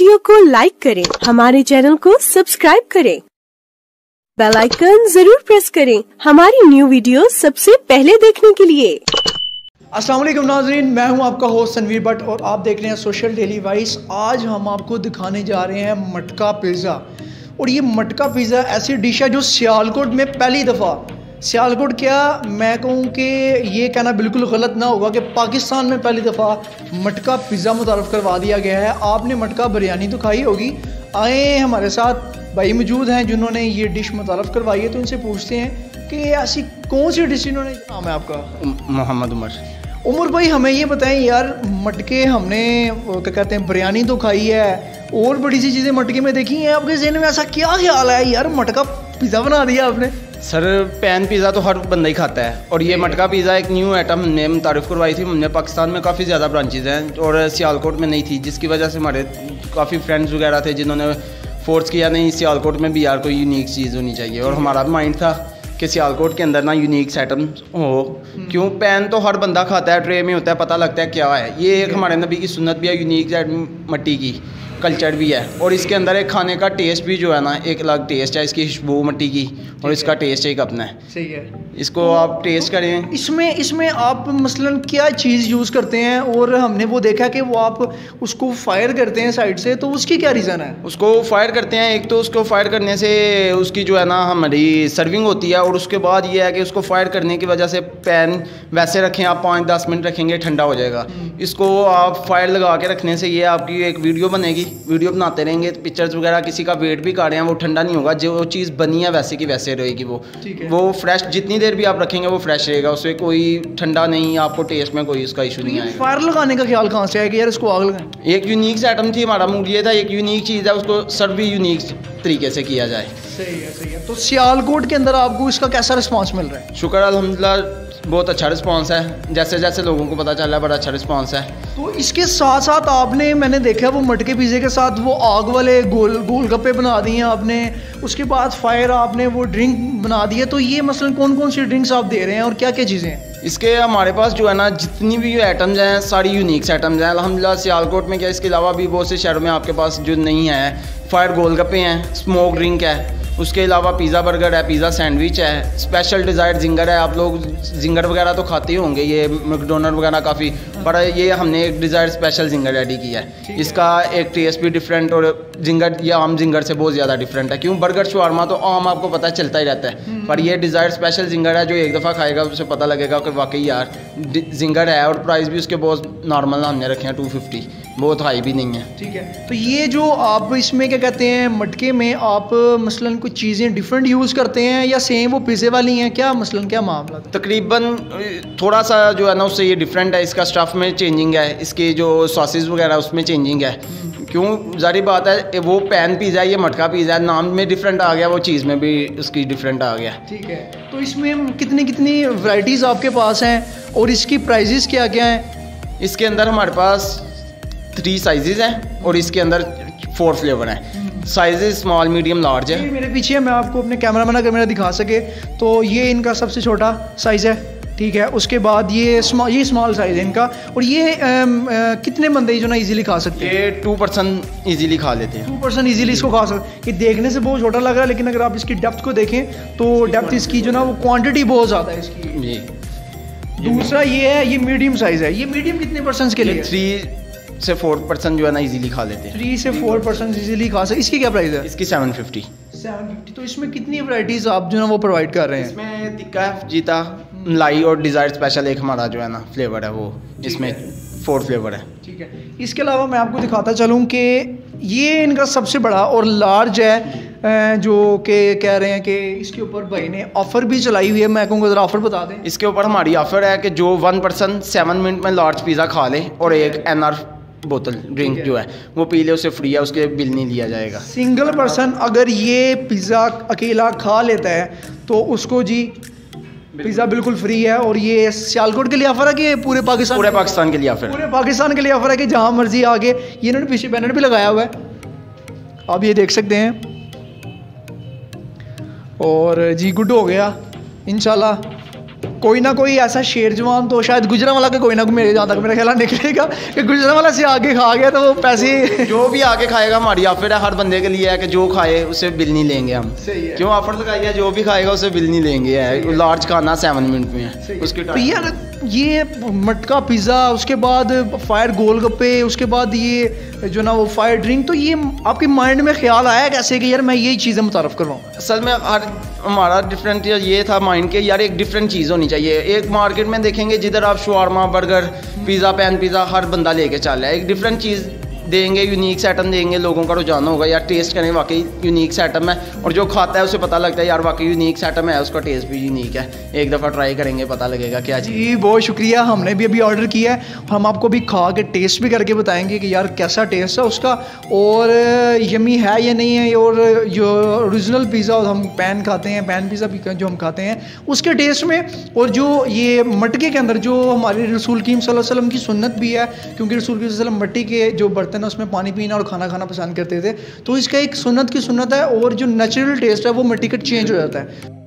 Video کو like کریں، ہمارے چینل کو سبسکرائب کریں۔ بیل آئیکن ضرور پریس کریں ہماری نیو ویڈیو سب سے پہلے دیکھنے کے لیے۔ السلام علیکم ناظرین، میں ہوں آپ کا ہوس سنویر بٹ اور آپ دیکھ رہے ہیں سوشل ڈیلی وائس آج ہم آپ کو دکھانے جا رہے ہیں مٹکا پیزا۔ اور یہ مٹکا پیزا ایسی ڈش ہے جو سیالکوٹ میں پہلی دفعہ سیالکوٹ کیا میں کہوں کہ یہ کہنا بالکل غلط نہ ہوگا کہ پاکستان میں پہلی دفعہ مٹکا پیزا متعارف کروا دیا گیا ہے۔ آپ نے مٹکا بریانی تو کھائی ہوگی۔ آئے ہمارے ساتھ بھائی موجود ہیں جنہوں نے یہ ڈش متعارف کروائی ہے تو ان سے پوچھتے ہیں کہ ایسی کون سی ڈش انہوں نے نام ہے آپ کا؟ محمد عمر۔ عمر بھائی ہمیں یہ بتائیں یار مٹکے ہم نے کیا کہتے ہیں بریانی تو کھائی ہے اور بڑی سی چیزیں مٹکے میں دیکھی ہیں۔ آپ کے ذہن میں ایسا کیا خیال ہے؟ یار مٹکا پیزا بنا دیا آپ نے۔ سر پین پیزا تو ہر بندہ ہی کھاتا ہے۔ اور یہ جی۔ مٹکا پیزا ایک نیو آئٹم ہم نے متعارف کروائی تھی۔ ہم نے پاکستان میں کافی زیادہ برانچیز ہیں اور سیالکوٹ میں نہیں تھی جس کی وجہ سے ہمارے کافی فرینڈز وغیرہ تھے جنہوں نے فورس کیا نہیں سیالکوٹ میں بھی یار کوئی یونیک چیز ہونی چاہیے۔ اور جی۔ ہمارا مائنڈ تھا کہ سیالکوٹ کے اندر نا یونیکس آئٹم ہو۔ کیوں؟ پین تو ہر بندہ کھاتا ہے ٹرے میں ہوتا ہے پتہ لگتا ہے کیا ہے۔ یہ ایک جی۔ ہمارے نبی کی سنت بھی ہے یونیک مٹی کی۔ کلچر بھی ہے اور اس کے اندر ایک کھانے کا ٹیسٹ بھی جو ہے نا ایک الگ ٹیسٹ ہے اس کی خوشبو مٹی کی اور اس کا ٹیسٹ ایک اپنا ہے۔ صحیح ہے۔ اس کو آپ ٹیسٹ کریں۔ اس میں اس میں آپ مثلا کیا چیز یوز کرتے ہیں؟ اور ہم نے وہ دیکھا کہ وہ آپ اس کو فائر کرتے ہیں سائڈ سے تو اس کی کیا ریزن ہے؟ اس کو فائر کرتے ہیں۔ ایک تو اس کو فائر کرنے سے اس کی جو ہے نا ہماری سرونگ ہوتی ہے اور اس کے بعد یہ ہے کہ اس کو فائر کرنے کی وجہ سے پین ویسے رکھیں آپ پانچ دس منٹ رکھیں گے ٹھنڈا ہو جائے گا۔ اس کو آپ فائر لگا کے رکھنے سے یہ آپ کی ایک ویڈیو بنے گی۔ ویڈیو بناتے رہیں گے پکچرز وغیرہ کسی کا ویٹ بھی کر رہے ہیں وہ ٹھنڈا نہیں ہوگا جو چیز بنی ہے ویسے کی ویسے رہے گی وہ۔ وہ فریش جتنی دیر بھی آپ رکھیں گے وہ فریش رہے گا اس میں کوئی ٹھنڈا نہیں آپ کو ٹیسٹ میں کوئی اس کا ایشو نہیں آئے گا۔ فائر لگانے کا خیال کہاں سے ہے کہ یار اس کو آگ لگائیں۔ ایک یونیک آئٹم تھی ہمارا موڈ یہ تھا ایک یونیک چیز ہے اس کو سر بھی یونیک طریقے سے کیا جائے۔ صحیح ہے صحیح ہے۔ تو سیال کوٹ کے اندر آپ کو اس کا کیسا رسپانس مل رہا ہے؟ شکر الحمدللہ بہت اچھا رسپانس ہے۔ جیسے جیسے لوگوں کو پتا چلا بڑا اچھا رسپانس ہے۔ تو اس کے ساتھ ساتھ آپ نے میں نے دیکھا وہ مٹکے پیزے کے ساتھ وہ آگ والے گول گول گپے بنا دیے ہیں آپ نے۔ اس کے بعد فائر آپ نے وہ ڈرنک بنا دی ہے تو یہ مثلاً کون کون سی ڈرنکس آپ دے رہے ہیں اور کیا کیا چیزیں ہیں؟ اس کے ہمارے پاس جو ہے نا جتنی بھی آئٹمز ہیں ساری یونیکس آئٹمز ہیں۔ الحمد للہ سیالکوٹ میں کیا اس کے علاوہ بھی بہت سے شہروں میں آپ کے پاس جو نہیں ہے فائر گول گپے ہیں اسموک ڈرنک ہے۔ اس کے علاوہ پیزا برگر ہے پیزا سینڈوچ ہے اسپیشل ڈیزائر زنگر ہے۔ آپ لوگ زنگر وغیرہ تو کھاتے ہی ہوں گے۔ یہ میکڈونر وغیرہ کافی پر یہ ہم نے ایک ڈیزائر اسپیشل زنگر ریڈی کیا ہے۔ اس کا ایک ٹیسٹ بھی ڈفرینٹ اور زنگر یہ عام زنگر سے بہت زیادہ ڈفرینٹ ہے۔ کیوں؟ برگر شوارما تو عام آپ کو پتہ چلتا ہی رہتا ہے۔ پر یہ ڈیزائر اسپیشل زنگر ہے جو ایک دفعہ کھائے گا اسے پتہ لگے گا کہ واقعی یار زنگر ہے اور پرائز بھی اس کے بہت نارمل ہم نے رکھے ہیں ٹو ففٹی بہت ہائی بھی نہیں ہے۔ ٹھیک ہے۔ تو یہ جو آپ اس میں کیا کہتے ہیں مٹکے میں آپ مثلا کچھ چیزیں ڈیفرنٹ یوز کرتے ہیں یا سیم وہ پیزے والی ہیں؟ کیا مثلا کیا معاملہ تقریباً تھوڑا سا جو ہے نا اس سے یہ ڈیفرنٹ ہے۔ اس کا سٹاف میں چینجنگ ہے۔ اس کے جو ساسز وغیرہ اس میں چینجنگ ہے۔ کیوں؟ ظاہری بات ہے وہ پین پیزا ہے یہ مٹکا پیزا ہے۔ نام میں ڈیفرنٹ آ گیا وہ چیز میں بھی اس کی ڈیفرنٹ آ گیا۔ ٹھیک ہے۔ تو اس میں کتنی کتنی ورائٹیز آپ کے پاس ہیں اور اس کی پرائزز کیا کیا ہیں؟ اس کے اندر ہمارے پاس تھری سائزز ہیں اور اس کے اندر فور فلیور ہیں۔ سائزز اسمال میڈیم لارج ہے میرے پیچھے ہے میں آپ کو اپنے کیمرہ مین اگر میرا دکھا سکے تو یہ ان کا سب سے چھوٹا سائز ہے ٹھیک ہے؟ اس کے بعد یہ یہ اسمال سائز ہے ان کا۔ اور یہ کتنے بندے جو نا ایزیلی کھا سکتے ہیں؟ یہ ٹو پرسن ایزیلی کھا لیتے ہیں۔ ٹو پرسن ایزیلی اس کو کھا سکتے یہ دیکھنے سے بہت چھوٹا لگ رہا ہے لیکن اگر آپ اس کی ڈیپتھ کو دیکھیں تو ڈیپتھ اس کی جو نا وہ کوانٹٹی بہت زیادہ ہے اس کی۔ جی۔ دوسرا یہ ہے یہ میڈیم سائز ہے۔ یہ میڈیم کتنے پرسنس کے لیے تھری سے فور پرسن جو ہے نا ایزیلی کھا لیتے ہیں۔ تھری سے فور پرسن ایزیلی کھا سکتے اس کی کیا پرائز ہے؟ اس کی سیون ففٹی سیون ففٹی تو اس میں کتنی ورائٹیز آپ جو ہے وہ پرووائڈ کر رہے ہیں؟ اس میں تکا جیتا لائی اور ڈیزائر اسپیشل ایک ہمارا جو ہے نا فلیور ہے وہ جس میں فور فلیور ہے۔ ٹھیک ہے۔ اس کے علاوہ میں آپ کو دکھاتا چلوں کہ یہ ان کا سب سے بڑا اور لارج ہے جو کہ کہہ رہے ہیں کہ اس کے اوپر بھائی نے آفر بھی چلائی ہوئی ہے۔ میں کہوں گا ذرا آفر بتا دیں۔ اس کے اوپر ہماری آفر ہے کہ جو ون پرسن سیون منٹ میں لارج پیزا کھا لے اور ایک این آر بوتل ڈرنک جو ہے وہ پی لے اسے فری ہے اس کے بل نہیں لیا جائے گا۔ سنگل پرسن اگر یہ پیزا اکیلا کھا لیتا ہے تو اس کو جی پیزا بالکل فری ہے اور یہ سیالکوٹ کے لیے آفر ہے کہ پورے پاکستان؟ پورے پاکستان کے لیے آفر پورے پاکستان کے لیے آفر ہے کہ جہاں مرضی آگے یہ انہوں نے پیچھے بینر بھی لگایا ہوا ہے۔ آپ یہ دیکھ سکتے ہیں۔ اور جی گڈ ہو گیا۔ انشاءاللہ کوئی نہ کوئی ایسا شیر جوان تو شاید گجرا والا کا کوئی نہ کوئی میرے جہاں تک میرا خیال نکلے گا کہ گجرا والا سے آگے کھا گیا تو وہ پیسے جو بھی آگے کھائے گا ہماری آفر ہے ہر بندے کے لیے ہے کہ جو کھائے اسے بل نہیں لیں گے ہم۔ کیوں آفر لگائی ہے جو بھی کھائے گا اسے بل نہیں لیں گے۔ لارج کھانا سیون منٹ میں ہے۔ اس کے یہ مٹکا پیزا، اس کے بعد فائر گول گپے اس کے بعد یہ جو نا وہ فائر ڈرنک، تو یہ آپ کے مائنڈ میں خیال آیا کیسے کہ یار میں یہی چیزیں متعارف کرواؤں اصل میں ہر ہمارا ڈفرینٹ یہ تھا مائنڈ کہ یار ایک ڈفرینٹ چیز ہونی چاہیے۔ ایک مارکیٹ میں دیکھیں گے جدھر آپ shawarma burger, pizza pan pizza ہر بندہ لے کے چل رہا ہے۔ ایک ڈفرینٹ چیز دیں گے یونیک سے دیں گے، لوگوں کا رجحان ہوگا۔ یار ٹیسٹ کریں، واقعی یونیک سے آئٹم ہے اور جو کھاتا ہے، اسے پتہ لگتا ہے، یار واقعی یونیک سے آئٹم ہے، اس کا ٹیسٹ بھی یونیک ہے۔ ایک دفعہ ٹرائی کریں گے پتہ لگے گا کیا جی بہت شکریہ۔ ہم نے بھی ابھی آرڈر کیا ہے۔ ہم آپ کو بھی کھا کے ٹیسٹ بھی کر کے بتائیں گے کہ یار کیسا ٹیسٹ ہے اس کا۔ اور یمی ہے یا نہیں ہے، اور جو اوریجنل پیزا ہم پین کھاتے ہیں پین پیزا جو ہم کھاتے ہیں، اس کے ٹیسٹ میں۔ اور جو یہ مٹکے کے اندر، جو ہماری رسول کریم صلی اللہ علیہ وسلم کی سنت بھی ہے، کیونکہ رسول کریم صلی اللہ علیہ وسلم مٹی کے جو برتن تھے اس میں پانی پینا اور کھانا کھانا پسند کرتے تھے۔ تو اس کا ایک سنت کی سنت ہے اور جو نیچرل ٹیسٹ ہے، وہ مٹی کا چینج ہو جاتا ہے۔